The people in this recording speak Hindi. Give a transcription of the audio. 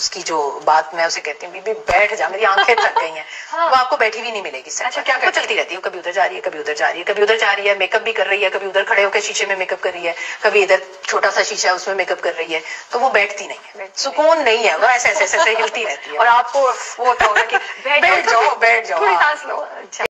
उसकी जो बात मैं उसे कहती हूँ बीबी बैठ जा मेरी आँखें थक गई हैं। हाँ। वो आपको बैठी भी नहीं मिलेगी सर अच्छा, क्या वो चलती रहती है कभी उधर जा रही है कभी उधर जा रही है कभी उधर जा रही है मेकअप भी कर रही है कभी उधर खड़े होकर शीशे में मेकअप कर रही है कभी इधर छोटा सा शीशा है उसमें मेकअप कर रही है। तो वो बैठती नहीं है। सुकून नहीं है वो ऐसे ऐसे ऐसे हिलती रहती है। और आपको वो होता होगा कि बैठ जाओ बैठ जाओ हाँ। सांस लो। अच्छा।